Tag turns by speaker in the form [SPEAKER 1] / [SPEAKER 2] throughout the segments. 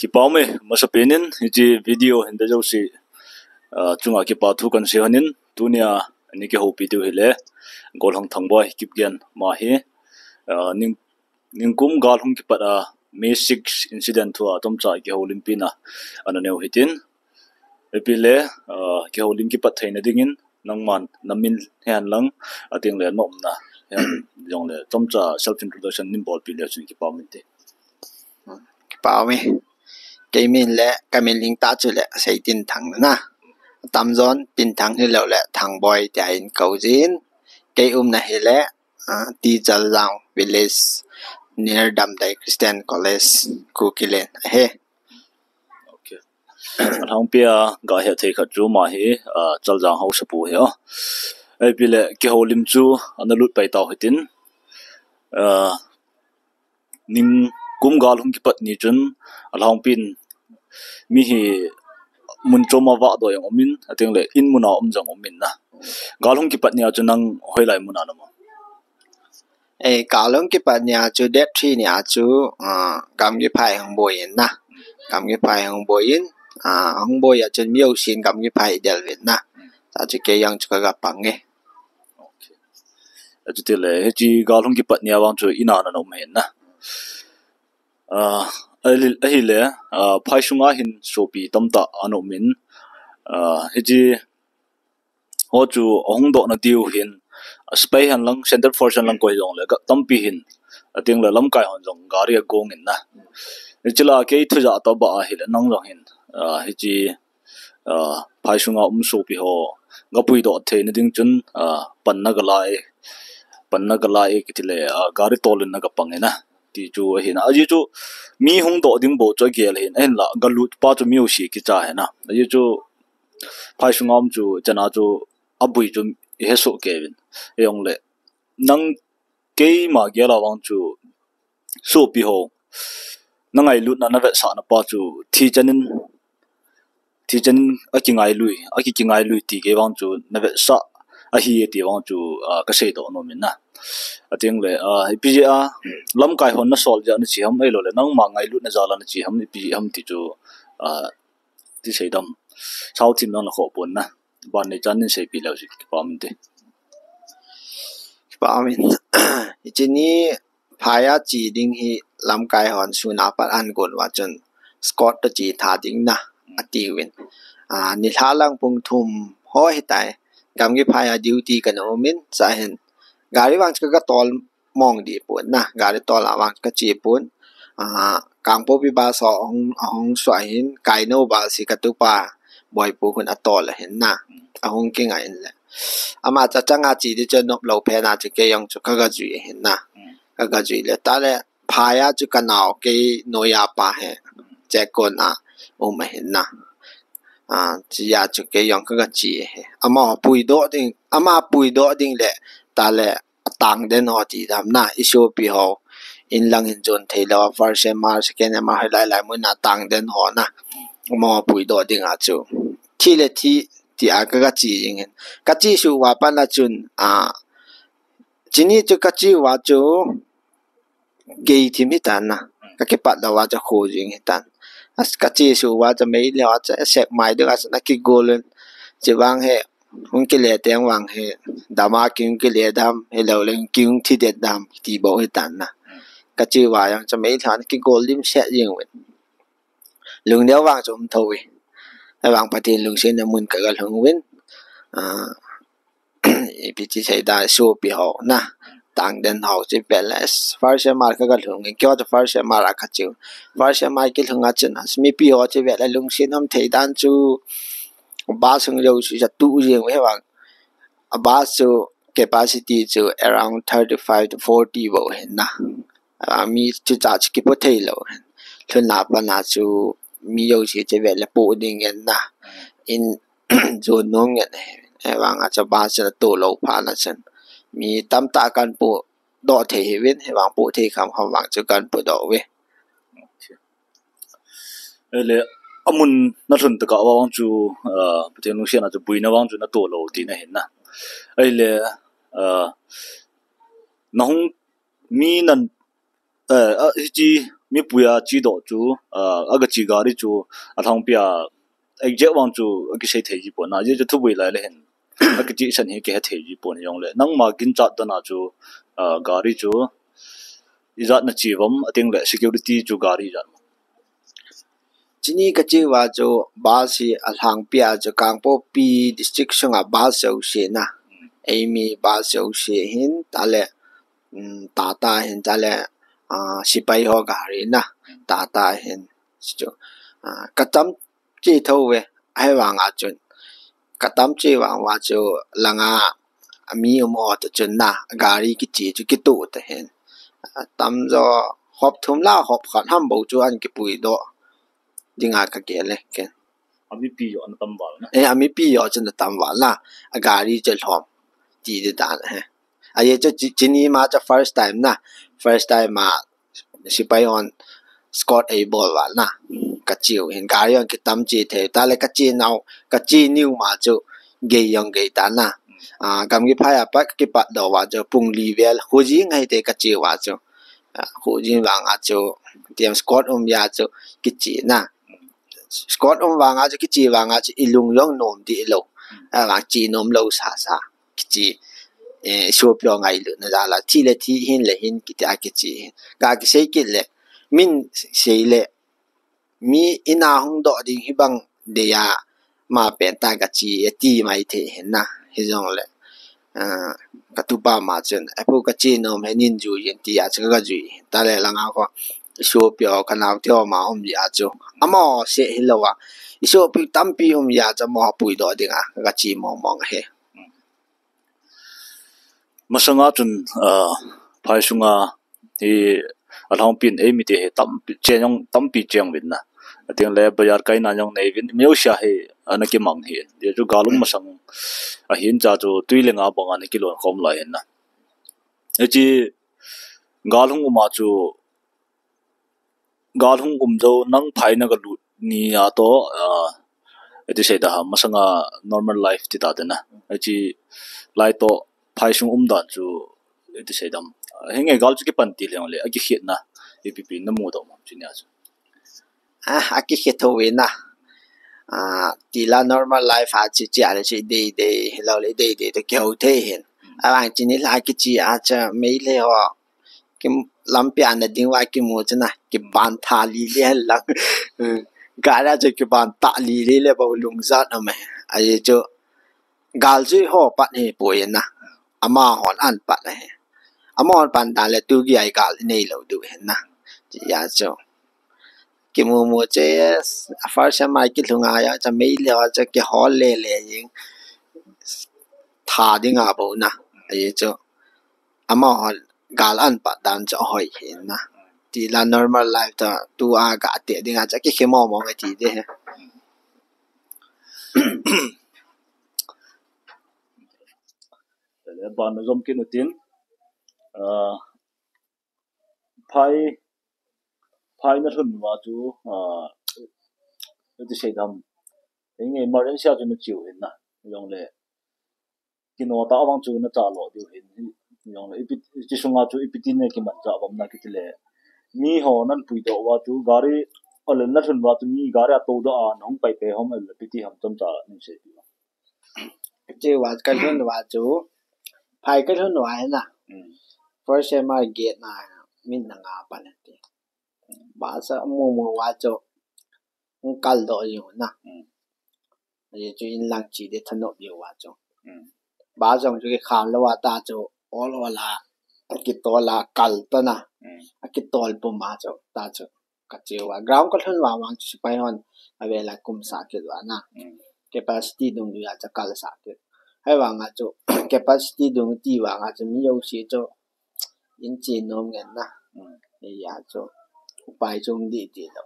[SPEAKER 1] ki paume masa penin ji video hinde jo si chunga ki pa thu kan se hanin tunia ni ke hopi tu hele gol hong thang boy kip gen ma hi ning ning kum gal hong ki pa may 6 incident thua tom cha ki olimpina ananeu hitin. Epile ki olim ki pathaina dingin nangman namin hian lang ating le nom na yong le. Tom cha self introduction nim nimbol pile chun ki pawmin te.
[SPEAKER 2] Ki pawmi cái mình lẽ cái mình linh ta chữ lẽ xây tin thằng na. Tam giòn tin thằng như lâu lẽ thằng bòi thì anh cầu diễn. Cái um này lệ à, ti chal lòng village near đầm đại Christian College Kukilen à, he.
[SPEAKER 1] Okay thằng pia ga he thei kha chu ma hi lòng hậu sự bù hiểu. Ai pile cái ho lim chu analut pai tin, hitin nim cũng gọi không kịp bắt ni chân alhong pin mi hi mun choma wa do yang omin ating le in muna om jang omin na gal hum ki pat ni chu nang hoi lai muna na mo
[SPEAKER 2] e gal hum ki pat ni chu det thi ni chu gam gi phai hong bo yin na gam gi phai hong bo yin à hong bo ya chen miêu xin gam gi phai del vin na ta chu ke yang chu ga pang nge
[SPEAKER 1] chu te le ji gal hum ki pat ni awang chu ina na no men na ahi le uh, phai shunga hin sopi tamta ano min. Uh, heji ho chu ong do na tiu hin uh, spai han lang, center for force lang koi jong le tampi hin ating le lam kai hon jong gari a gong in na. Chila ke thu ja ta ba hi le, nang jong hin heji phai shunga um sopi ho, ga pui do the na ding chun pan na ga lai e, pan na ga lai e ki le gari tolin na ga pangena ti chu hin a ji chu mi hung do ding bo cho gel hin en la galut pa chu miu shi ki cha he na à. a ji chu phai shungam chu chana chu abui chu he so kevin e yong le nang ke ma ge la wang chu so pi ho nang ai lut na na ve sa na pa chu thi chanin thi chanin a ki ngai lui a ki ki ngai lui ti ge wang chu na ve sa a hi ti wang chu ka sei do no min na ating le a pi a lam kai hon na sol ja na chi ham ai lo le nang ma ngai lu na za la na chi ham ni pi ham ti chu a ti sei dam sau tim na kho pon na ban ne chan ni sei pi lo si pa min te
[SPEAKER 2] pa min chi ni phaya chi ding hi lam kai hon su na pa an gon wa chun scott ta chi tha ding na ati win a ni tha lang pung thum ho hi tai gam gi phaya duty kan o min sa hen. Gari wang ka tol mong di pun na. Gari tol awang ka chi pun à kang po bi ba so ong ong swai hin, kai no ba si ka tu pa boy pu hun atol la hin na. A hong ki ngai le. Ama cha chang a chi de chen no lo pe na chi ke yong chu ka ga ju hin na. Ka ga ju le. Ta le phaya chu ka nao ke no ya pa he. Che ko na um o ma hen na. 啊，只呀就给用这个解，阿妈背多定，阿妈背多定嘞，但嘞当的那地他们那一小比好，因人因准提了，发现嘛是跟他们还来来么那当的好那，阿妈背多定啊就，提了提，第二个个解应，个解是话办那准啊，今年就个解话就给提没单呐，个给办的话就好用一单。Su wa cha mei le wa cha sek mai de ga na ki golen chi wang he hun ki le teng wang he dama kyung ki le dam he lo leng kyung thi det dam ti bo he tan na ka chi wa yang cha mei than ki gol lim se yeng wen lung đeo wang zum tho wi ai wang patin lung sen na mun ka gal hung wen à pi chi sai da su pi ho na tang den ho chi pe la far se mar ka gal hung kyo to far se mar ka chu far se mar ki hung a chen as mi pi ho chi ve la lung sen ham thei dan chu. Ba sung lo chu cha tu yeng we wang a ba chu capacity chu around 35 to 40 bo hen na. A mi chu cha chi ki po thei lo thun na pa na chu mi yo chi che ve la po ding en na. In zo nong en e wang a cha ba cha to lo pa na chen มีตำตากันปุดอเทเวนให้วางปุเทคำคำวางจุกันปุดอเว
[SPEAKER 1] เออเลยอมุนนั่นตะกะวาวางจูเอ่อประเทศลุซียน่ะจูบุยนะวางจูน่ะตัวโลดีนะเห็นนะเออเลยเอ่อน้องมีนั่นเออเออจีมีปุยอะจีดอจูเอ่ออะกะจีกาดิจูอะทางเปียไอ้เจ้าวางจูอะกิเสยเทยีปนะเยอะจะทุบไปเลยเลยเห็น hen cái chi san hi ke thei ji pon yong le nang ma gin chat da na chu gari chu izat na chi vam ating le security chu gari jan
[SPEAKER 2] chini ka chi wa cho ba si alhang pia cho kang po pi district sunga ba so she na amy ba so she hin ta le ta ta hin ta le a sipai ho gari na ta ta hin cho ka tam chi tho we ai wa nga chun กะตามเจวังว่าจอลังอามีอมอตจนนาการีกิจีจุกิตุตะเห็นตามจอขอบทุมล่าขอบขันห้ามบ่จวนกิปุยดอยิงอากะเกลเลยเกอ
[SPEAKER 1] ามีปีอยู่อนตัมวันนะ
[SPEAKER 2] เอออามีปีอยู่จนตัมวันละอาการีจะหอมจีดดานฮะอาเยจะจินีมาจะ first time นะ first time มาสิไปออนสกอตเอเบิลวันนะ ma sipai on Scott A ball wa na ka hin ki ta lại cái chi nau ka chi new mà chu ge yong ge ta na. À cầm cái phai à bắt cái bắt đầu vào cho bùng lì về hồ chí ngay để cái chiều vào cho hồ chí vàng à cho tiệm Scott ông ya cho cái chỉ na. Scott ông vàng à cho cái chỉ vàng à cho ilung yong nôm đi lâu à vàng chỉ nôm lâu xa xa, cái chỉ số biểu ngay luôn là là thi lệ thi hin lệ hin cái cái chỉ cái cái xây cái lệ min sei le mi ina hung do ding hi bang để à mà pe ta cái e ti mai thế hen na hi jong le. Ah, à cái tu ma mà e pu cái chi no me nhìn ju yin ti à chứ cái ju. Ta le la nga ko số biểu cái nào tyo mà ông ya chu chú à mà hi lo à số biểu tam bi ông ya cho mà bùi do đi à cái chi mo mong he.
[SPEAKER 1] Masanga chun ờ ah, phai sunga thì alhong pin e mi te he tam chenong tam pi cheng win na. Ting le bayar kai na nyong nei win. Meu sha he ana ki mang he de ju galung ma sang a hin cha chu tui le nga bang nga ki lo khom la hen na. E chi galung ma chu galung gum jo nang phai na ga lu ni ya to e ti se da ha ma sang a normal life ti ta de na. E chi lai to phai sung um da chu e ti se da henge gal chu ki pan ti le le a ki khit na. E pi pi na mu do ma chi nya chu
[SPEAKER 2] à à cái hệ thống na. À thì là normal life à chỉ chỉ là chỉ đi đi lâu lấy đi đi để kéo thế hiện. À bạn chỉ nên là cái chỉ à cho mấy lẽ họ cái làm biển là điện thoại cái mua chân này. Cái bàn thà lì lẽ là cái là cái bàn tạ lì lẽ là bao lùng sát à mày. À vậy cho gal chỉ họ bắt hệ bồi na. À mà họ ăn bắt này à mà họ bắt đã là tu cái gal này lâu tu na chỉ là ki cái mua che a phát sha mai cái lùng ai cho mấy lẽ cho cái họ lẽ lẽ những thà ding ngà bộ na à vậy cho à mà họ gal ăn bắt đàn cho hỏi hiện na ti la normal life ta tu
[SPEAKER 1] ไพ่ไพ่นั่นหุ่นว่าจูอ่าจะใช้ทำยังไงมาเรียนเสียจนจิ๋วเห็นนะยองเลยกินหัวตาวังจูน่ะจ่าหล่อเดียวเห็นยองเลยอีพิจิชงอาจูอีพิจินเนี่ยกินมันจ่าบอมนักกิจเลยมีหอนั่นปุยตัวว่าจูการีอันนั้นนั่นหุ่นว่าจูมีการีตัวด่าน้องไปไปหอมเอลพิจิหอมจำจ่านี่เสียดี
[SPEAKER 2] จีว่ากันหุ่ว่าจูไพ่กันหุ่นหนนะ first time I get na min na nga pa na ti. Ba sa mo mo wa cho ang kal do yu na. Ye chu in lang chi de than no yu wa cho. Ba jong chu cái kham lo wa ta cho all wala ki to la kal to na. A ki tol pu ma cho ta cho ka che wa. Ground thun wa wang chi pai hon a ve la kum sa ke wa na. Capacity dung ya cha kal sa ke. Hai wa nga cho capacity dung ti wa nga cho mi yo shi cho 引荐侬人呐，
[SPEAKER 1] 嗯，
[SPEAKER 2] 伊也做摆种地地咯。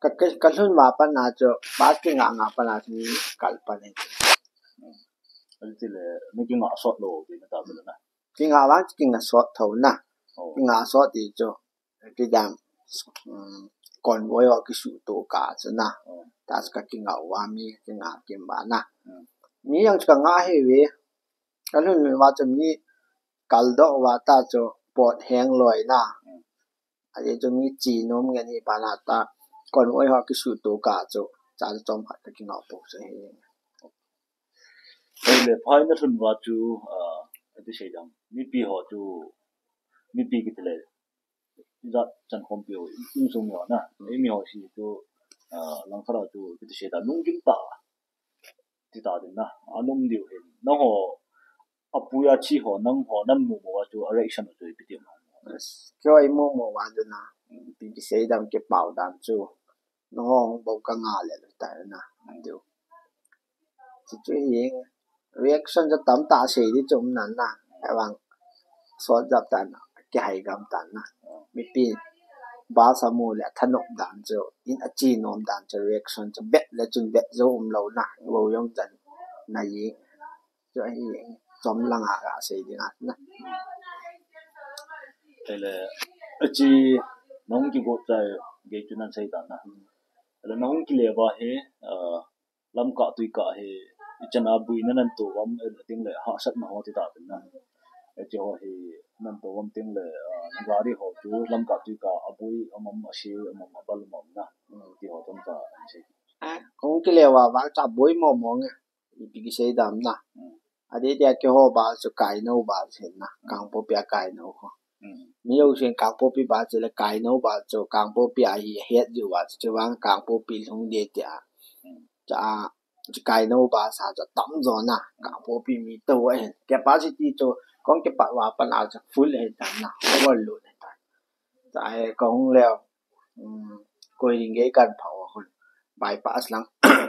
[SPEAKER 2] ကကကလွန်မာပနာချဘာကငါငါပနာသမီကလပနေ
[SPEAKER 1] အဲ့ဒီလေမကငါဆော့လို့ဒီမတာမလို့နာ
[SPEAKER 2] ကငါဝါကငါဆော့ထောင်းနာ
[SPEAKER 1] က
[SPEAKER 2] ငါဆော့ဒီချဒီဒမ်ကွန်ဝေါ်ကိစုတူကာစနာဒါစကကငါဝါမီကငါကင်ဘာနာမီယံချကငါဟေဝေကလွန်မာချမီ กัดอกวาตาโจปวดแห้งลอยหน้าอันนี้จะมีจีนมกันนี่ปานาตาก่อนอ้ยหอกิสูตัวกาโจจานจอมผัดกินเอาปุ๊บจะเห็นเลย
[SPEAKER 1] เลพายนั่นทุนว่าจูเอ่อที่ใช่จังมีปีหอจูมีปีกี่เลยจะจันคอมพิวยิ่งสูงเหรอนะไม่มีหอสีจูเอ่อหลังคาจูที่ใช่จังนุ่งจิ้นตาที่ตาดินนะอะนุ่งเดียวเห็นน้องหอ 啊不要去和能和能某某就 reaction 就一点嘛。
[SPEAKER 2] 叫伊某某话的呐，比比谁当给保单住，然后无更压力了，但是呐，就就最严 reaction 就等打谁的种人呐，还往说着单呐，给还咁单呐，没变。巴萨姆咧，他弄蛋就，因阿姐弄蛋就 reaction 就别咧，就别做唔 lâu 啦，冇用真，那嘢，就係嘢。怎啷个个谁的啊？那
[SPEAKER 1] 对了，而且农机国在给云南谁的呢？了农机来吧嘿，呃，啷个对个嘿，一阵啊不呢，恁多我们顶了哈，什么好的打的呢？而且话嘿，恁多我们顶了呃，哪里好就啷个对个啊不，我们那些我们不了忙呢，嗯，对好怎个？
[SPEAKER 2] 啊，农机来话，反正不会忙忙的，你别给谁打呢？
[SPEAKER 1] 嗯。
[SPEAKER 2] Adi dia ke ho ba su kai no ba chen na kang po pia kai no ho. Mi yo chen kang po pi ba che le kai no ba cho kang po pia hi he ju wa chu wang kang po pi thong de dia. Cha kai no ba sa cho tam zo na kang po pi mi to wa hen. Ke ba chi ti cho con cái bạn hòa bạn nào chắc phun lên tận nào không có luôn lên tận tại con leo coi những cái căn phòng hơn bypass lắm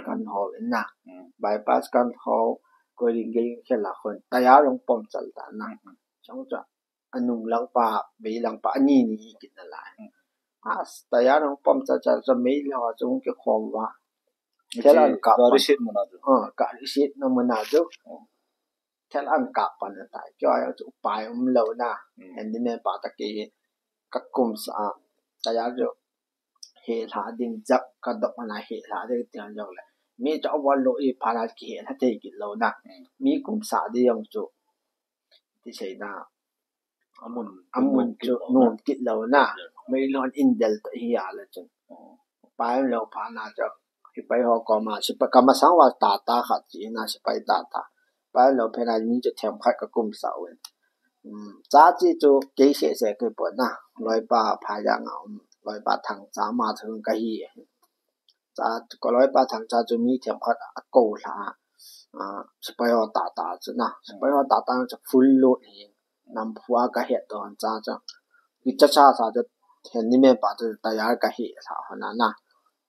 [SPEAKER 2] căn hộ lên nào bypass căn hộ ho ko ring ge khela khon ta ya rong pom chal ta na chong cha anung lang pa be lang pa ani ni kin na la as ta ya rong pom cha cha cha me lo chung ke khom wa
[SPEAKER 1] khela ka ga ri sit mo na ju
[SPEAKER 2] ha ka ri sit no mo na ju khela an ka pa na ta cho ya chu pai um lo na en ni me pa ta ke ka kum sa ta ya ju he la ding jak ka do na he la de tiang jong le mi cho wa lo e pa la ki he la te ki lo na mi kum sa de yong chu ti sei na amun amun chu nom ki lo na me lon in del to hi ya la chen pa lo pa na cho hi pai ho ko ma si pa ka ma sang wa ta ta kha chi na si pai ta ta pa lo pe na mi chu them khat ka kum sa wen จ้าจีจูเกยเสียเสียคือปวดนะลอยป่าพายางเอาลอยป่าทางจ้า มีจะอวันโลอยพารากิเห็นที่กินเโลนักมีกลุ่มสาดียงจุที่ใช่นา
[SPEAKER 1] อมุนอมุนจุนม
[SPEAKER 2] กินเโลนะไม่รอนอินเดลตฮิยาเลยจนไปเราพานาจะไปหอกอมาสิไปกรรมสังวาตาตาขัดจีนาสิไปตาตาไปเราเพนานี้จะแถมขัดกับกลุ่มสาวเองจ้าจีจุกิเสีเสกี่ปวดนะลอยปลาพายางเอาลอยปลาทางสามาถึงกะฮี 咋搞了一把汤，咋就每天跑那沟啥啊？是不要打打子呐？是不要打打子俘虏你？南普阿个黑多咋整？你这啥啥就田里面把这大家个黑啥好难呐？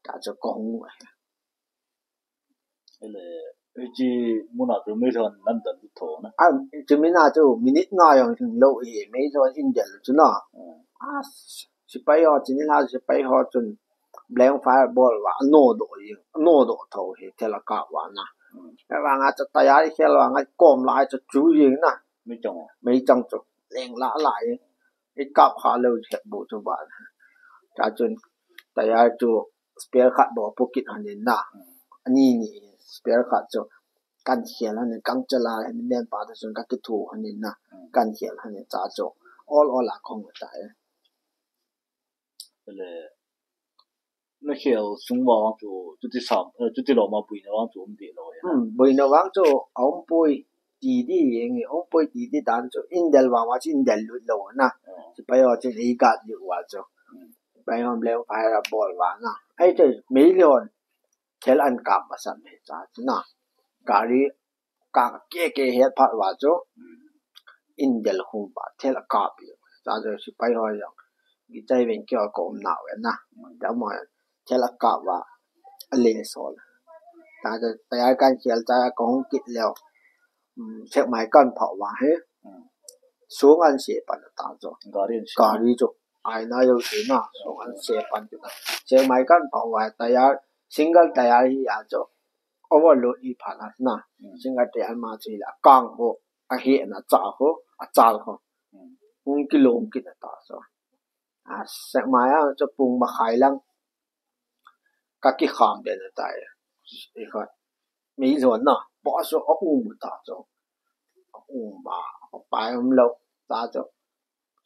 [SPEAKER 2] 咋就攻我？
[SPEAKER 1] 那个，而且木那都没说难得你偷呢。
[SPEAKER 2] 啊，就没那就没你那样就路也没说硬点子呐。
[SPEAKER 1] 啊，
[SPEAKER 2] 是不要今天那是不要准。 นแล้วเนี่ยจ้าจู all all ละคงตาย ele na khel sung wa wang chu chu ti sam chu ti lo ma pui na wang chu um de lo ya 嗯，为了往做昂背弟弟型嘅，昂背弟弟但做印度话或者印度路路นะ就ไปเอาจะอีกัดอยู่ว่า做ไปเอาเร็วไปละบอลว่านะไอ้เจ้ามิลลิอนเทลอันกลับมาสั่นเหตุจ้านะการีกางเก๋เก๋เหตุพัดว่า做อินเดียหุ่นบาเทลกลับอยู่จ้าจะสิไ
[SPEAKER 1] ปเอาอย่างกิจเป็นเกี่ย วกับหนาวนะแต่มาเทลกลับว่าเลสอล taจะไปอาการเขียนจะของกิจแล้วเช็คหมายกันเผาว่าเฮ้สูงอันเสียปันตาจ ga ri en กาลีจไอ้นายอยู่ที่
[SPEAKER 2] น่ะสูง
[SPEAKER 1] อัน
[SPEAKER 2] เสียปันจุดเช็คห มายกันเผาว่าแต่ยา single แต่ยาที่ยาจ overload อีผ่านนะ single แต่ยามาทีละกางโหอะเห็นนะจ่าโหอะจ่าโหมุงกิโลมกินตาจอ่ะเช็คหมายอ่ะจะปรุงมา 각기 함배는 다이 이거 미존나 버스 어우무 다죠 어우마 바이음로 다죠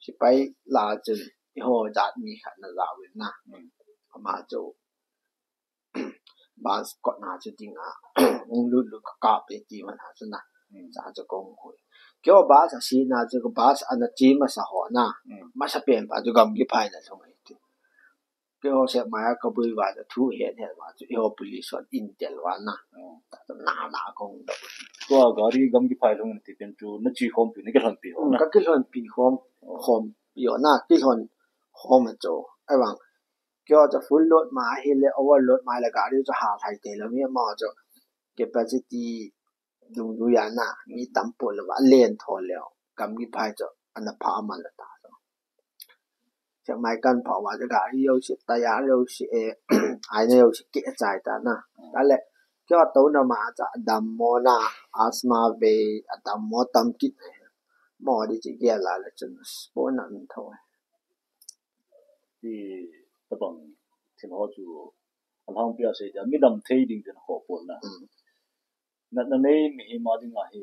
[SPEAKER 2] 시바이 라즈 이호 자니 하는 라위나
[SPEAKER 1] 아
[SPEAKER 2] 마죠 마스 거나지 딩아 웅루루 가베 디만 하스나 자저 공고给我把这些呢，这个把是按照金嘛是好呢，马上变把这个给拍的成为。 的。叫些买个不话就土现现话就要不离说印点完呐，
[SPEAKER 1] 嗯
[SPEAKER 2] 就拿拿工的。
[SPEAKER 1] tua gari gam gi phai long ti pen chu na chi khom pi ni ke thon pi ho na ก็
[SPEAKER 2] กินปีหอมหอมอยู่หน้ากินหอมมันโจไอ้บางก็จะฟุ้นรถมาเห็นเลยเอาว่ารถมาแล้วก็เดี๋ยวจะหาไทยเตะแล้วมีมาจะเก็บไปสิตีดูดูยาน่ะมีตำปนแล้วว่าเล่นทอแล้วกำมีพายจะอันนั้นพามันละตา า jamaican power cho cả yêu sĩ tây á yêu sĩ ai nè yêu sĩ kỹ giải ta na đó là cho tố nó mà ta đam mô na asma về đam mô tâm kỹ mò đi chỉ kia là là chân sport nặng thôi
[SPEAKER 1] thì các bạn thì họ chủ anh không biết gì đó mình đam thấy đình thì nó khó buồn là nên nên mình mà đình là thì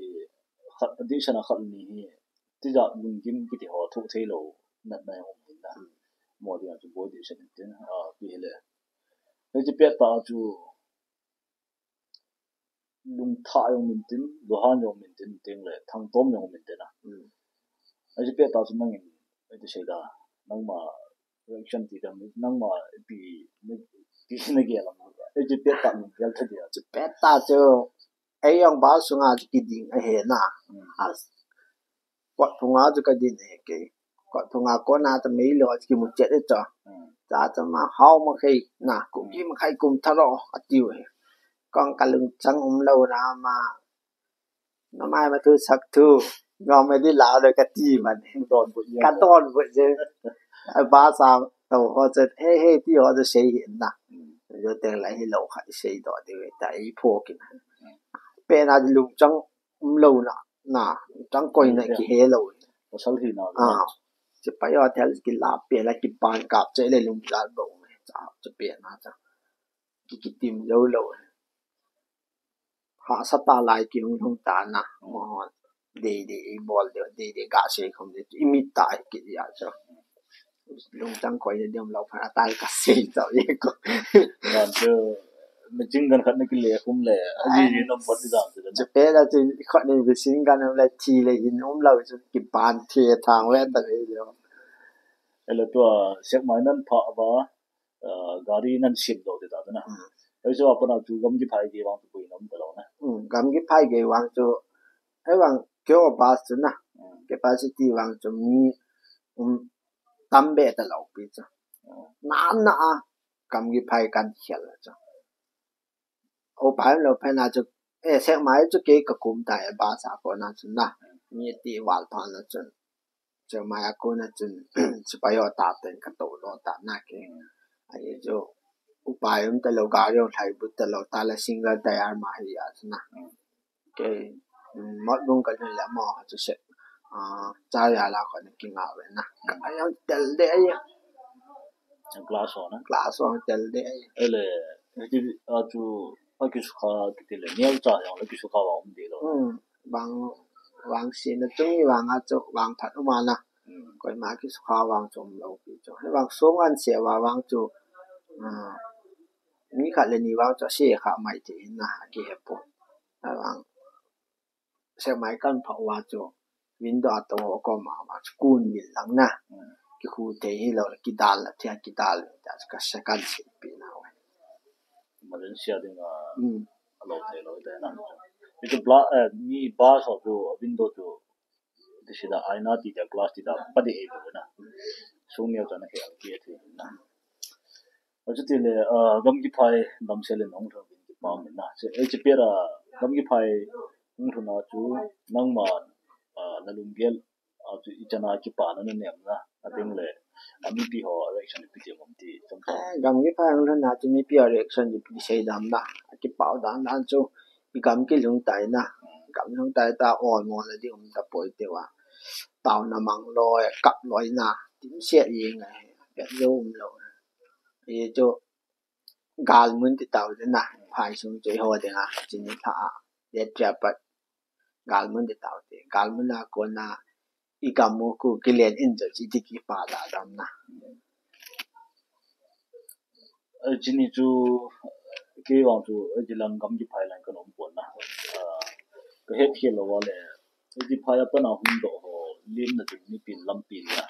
[SPEAKER 1] khát đi xem là khát gì thì giờ mình kiếm cái điều họ thu thấy rồi nên này không biết là 莫定就莫定是肯定啊，对了，那就别当住，用他用民定，罗汉用民定定了，唐东用民定啊，
[SPEAKER 2] 嗯，
[SPEAKER 1] 那就别当住那个，那就谁的，那么 reaction 的，那么比那比那个了嘛，那就别当民定特点，
[SPEAKER 2] 就别当就，哎样把送啊就给定哎那，
[SPEAKER 1] 啊，
[SPEAKER 2] 我同啊就给定那个。ti se da nang ma reaction ti da nang ma pi ne ti ne ge la ai ji pe ta min gal tha dia จะเปตตาเจอไอ้ยังบาสุงอาจะกิดิงไอ้เห็นน่ะอาสกดพงอาจะกิดิงเฮกกดพงอาก็น่าจะไม่เหลือจะกิมุเจ็ดจ้ะ
[SPEAKER 1] Mm.
[SPEAKER 2] จะจะมาเฮามาใครน่ะกุมยี่มาใครกุมทะเลาะอติวเฮกองกะลึงจังอมเลานามาน้ำไม้มาทูสักทูงอไม่ได้ลาวเลยกะจี้มัน
[SPEAKER 1] don bu ya กันต้
[SPEAKER 2] อนเว้ยเจ巴萨都或者嘿嘿啲或者死人啦，就定嚟去路系死到啲嘅，但系破嘅，变下路争唔路啦，嗱争贵呢嘅起路
[SPEAKER 1] pasal hi na 啊，
[SPEAKER 2] 就不要睇佢立变啦，佢扮夹即系路唔路嘅，就就变啦就，佢佢掂咗路，下实打嚟叫通蛋啊，我地地波了，地地架势咁嘅，一米大嘅呀就。ลุงจังคอยเดียมเราพาตายกัเซนเจ้าเองก็
[SPEAKER 1] dan che me jing gan khat na ki le kum le aji ji nam pat di dan จะ
[SPEAKER 2] de เป็นอะไรคนนี้ไปสิงกันอะไรทีเลยอินอุ้มเราจะกิบานเททางแว่นตะเลยเดียว
[SPEAKER 1] ele to sek mai nan pha ba gari nan sim do de da na ai so apna chu gam ki phai ki wang tu pui nam da lo na
[SPEAKER 2] อืมกำกิพายเกวังจะให้วังเกี่ยวบาสนะ
[SPEAKER 1] เ
[SPEAKER 2] ก็บา o bai lo pe na chu e se mai chu ke ka kum ta ba sa ko na chu na ni ti wal pa na chu chu ma ya ko na chu chu pa yo ta ten ka to lo ta na ke a ye jo u pa yum ta lo ga yo thai bu ta lo ta la sing ga ta ya ma hi ya chu na ke mo bung ka ni la mo chu se a cha ya la ko ni ki nga we na ka ya tel de ya
[SPEAKER 1] glass on
[SPEAKER 2] glass on tel de
[SPEAKER 1] ele 这个啊就。
[SPEAKER 2] 王ผัดมานะ ก็มาคิสขาวางจมเราปีจงให้วางสงอันเสียวาวางจูอ่านี่ค่ะเลยนี่วางจะเสียค่ะไม่จีนะเก็บปุ่นให้วางเสียไม่กันเพราะว่าจูวินดาตัวก็มาว่ากูนวินห
[SPEAKER 1] 马来西亚的啊，老太老太那种，那个 bla 呃，你 bus 或者 window 就这些的 aina 的的 glass 的不得一个呢，所以要咱那个解决的呢。我这里嘞呃，我们一派南西的农村的方面呐，这而且别了，我们一派农村呐就能嘛呃，那农业啊，就一家那去办那个年呐，那边嘞。mi pi ho election pi ti mom ti chong ka
[SPEAKER 2] gam gi phang ran na ti mi pi election ji pi sei dam da ki pao dan dan chu i gam ki lung tai na gam lung tai ta on mo la di um ta poi te wa tao na mang loi kap loi na tim se yi nga ya yo um lo ye chu gal mun ti tao na phai sung ji ho de na jin ni tha ye tra pat gal mun ti tao de gal mun na ikamu ku kilian in jo chi ti ki pa da dam na
[SPEAKER 1] chini chu ke wang chu ji lang gam ji phai lang kan om pon na. Ka het hi lo wa le. Ji phai pa na hum do ho lim na tin ni pin lam pin na.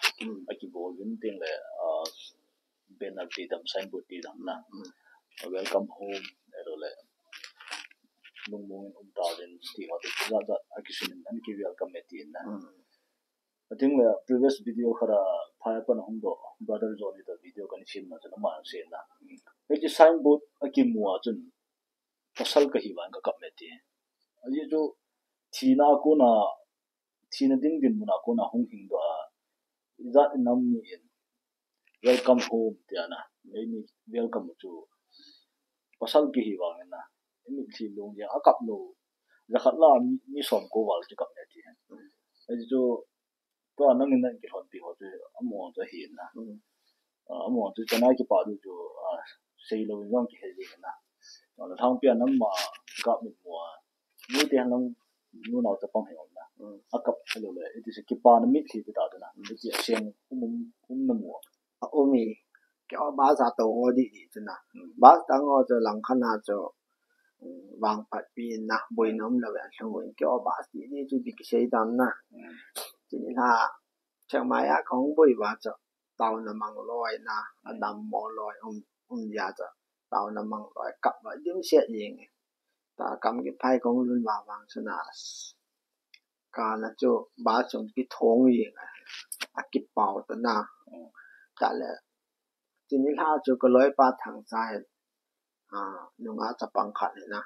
[SPEAKER 1] A ki bol win tin le ben al ti dam sign board ti dam na. Welcome home ero le. Lung mung um ta den ti ha ti za za a ki sin an ki welcome me ti na I think the previous video khara phaya pan hung do brother zone the video kan film na chana man se na e ji sign board a ki muwa chun फ़सल कही वान का कब लेते हैं ये जो थीना को ना थीना दिन दिन मुना को ना हुंग हिंग दो इजा नम नी इन वेलकम होम त्या ना लेनी वेलकम जो फ़सल कही वान ना इन थी लोग या अकप लो जखला मी सोम को वाल की कब लेते हैं ये जो ti aji jo 都能跟那给好比好就阿莫就现啦，阿莫就真系去把住就啊四路样嘅嘢啦，我哋汤边谂嘛夹面喎，呢啲谂นู่นเอาจะป้องให้ผมนะอากับให้เราเลยที่สกิปานะมิดที่จะตัดนะไม่ใช่เสียงอุ้มอุ้มน้ำมัว
[SPEAKER 2] o mi ke o ba za to o di di chuna ba tang o jo lang khana jo wang pat pi na boi nom lo ya so ke o ba 今日他唱埋啊講杯話就鬥那孟來那啊南無來唵唵也就鬥那孟來及來點適應嘅，但係咁嘅批講亂話話出啊，間啊就馬上去統應啊，啊結爆得啦，但係今日他做個來把藤仔啊，用啊就崩潰嚟啦，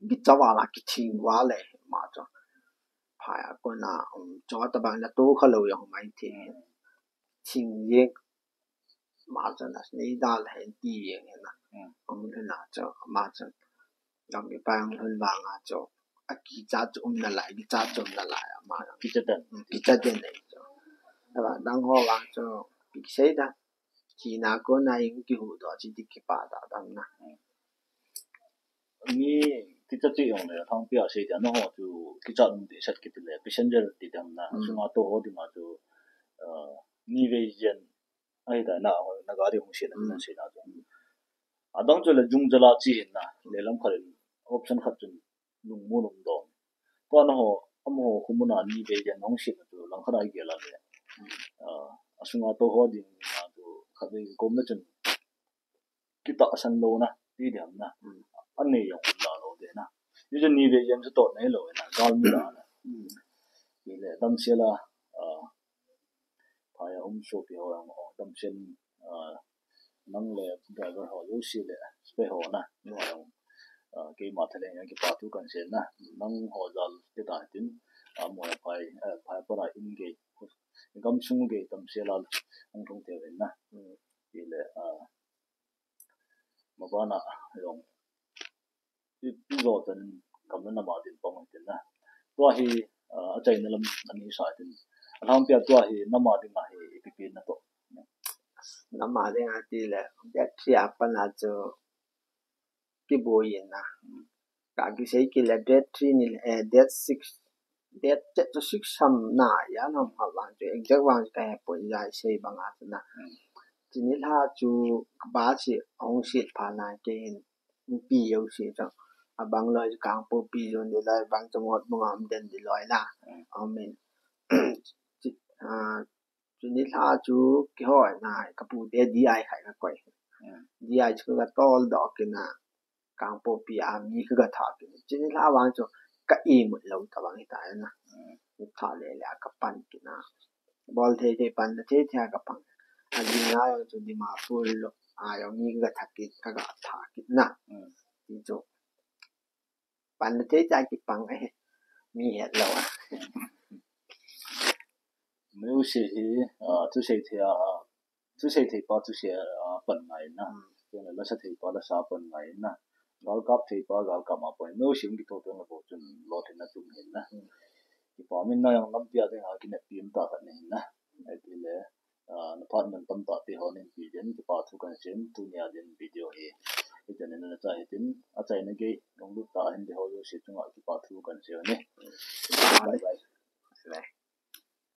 [SPEAKER 2] 佢就話啦，佢聽話嚟馬上。Phải có là cho ta bằng là tu khá lâu yung mai thì chính yên mà cho là ní đa là hình đi yên na ông lên là cho mà cho làm cái bằng hơn vàng à cho à kỳ giá chung là lại cái giá chung là lại mà
[SPEAKER 1] cái chất đơn
[SPEAKER 2] cái giá tiền này cho. Là đang hoa vàng cho cái xây đó chỉ là có những cái hữu đó chỉ đi cái bà đó đằng na
[SPEAKER 1] 你 기타 용네 당 비아세 이제 너무 그 기타 문제 샷기들래 패션저 되던나 중앙 또 어디 맞죠 어 니베이전 아이다. 나 나가리 무시는 무슨 세다 좀 아동절 중절아 지인나? 내람 거래 옵션 같은 농모놈도. 또 하나호 아무 고문아 니베이전 농시도 랑하다 이게라네. 어 중앙 또 어디 맞죠 가비 고문은 기타 산로나? 디디암나? 안내용. Na yu je ni de yen zu to nei lo na gal mi la na ni le dam se la a pa ya um so pi ho yang o dam sen a nang le driver ho lu si le spe ho na ni ho yang a ke ma thale yang ki pa tu kan sen na nang ho dal te ta tin a mo ya pai a pai pa ra in ge gam chung ge dam se la ong thong te wen na ni le a ma ba na yong tu zo ten kam na ma tin pong tin na to hi a chai na lam ani sa tin alham pia to hi na ma ding hi pp na to
[SPEAKER 2] na ma ding a ti le ya thia pa na cho ki bo yin na ka ki sei ki le det tri ni le six det tet to six sam na ya na ma lan cho exact wan ka he po ya sei ba ma na chỉ nên ha chú ba chỉ ông sĩ phá nai cái bị yêu sĩ chẳng trong abang loy kang po pi yon di loy bang chungot mga amden di loy la amen à chú nít ha chú cái hỏi là cái bù đê đi ai khai cái quậy? Đi ai chú cái to đỏ cái na càng bộ bị à mi cái cái thà cái chú nít ha vang chú cái ý một lâu ta cái tài na thà lệ lệ cái pan cái na bol thế thế pan thế thế cái pan à đi na yo chú đi mà full lo à yo mi cái thà cái cái cái thà cái na đi chú pan thế trái cái pan ấy mi hết lâu à
[SPEAKER 1] 没有写题啊，这些题啊，这些题把这些啊本来呢，原来那些题把那啥本来呢，搞搞题把搞搞嘛本，没有写的多多那部准老天那中人呢，一方面那样那边的啊，给那边打的呢，那这嘞啊，那 apartment 当打的好呢，别人就把图กัน先，图呢人 video he。 cái chân nên là chạy tin à chạy nên cái công lúc ta hình thì họ sẽ chúng họ chỉ bảo thu cần sửa nhé.
[SPEAKER 2] Bye bye.